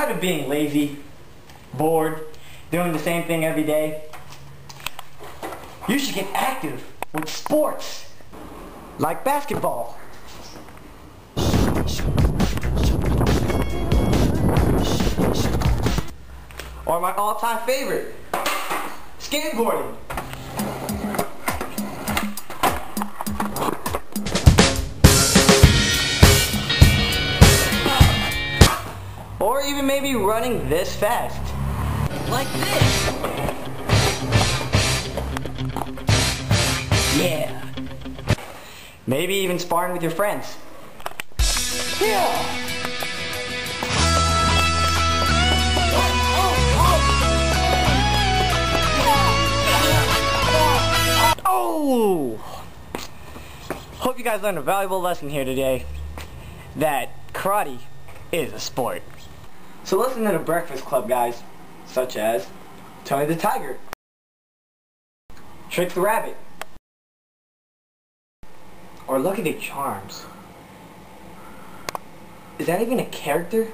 Tired of being lazy, bored, doing the same thing every day? You should get active with sports, like basketball. Or my all-time favorite, skateboarding. Or even maybe running this fast. Like this. Yeah. Maybe even sparring with your friends. Yeah. Oh! Hope you guys learned a valuable lesson here today. That karate is a sport. So listen to the Breakfast Club guys, such as Tony the Tiger, Trick the Rabbit, or Lucky the Charms. Is that even a character?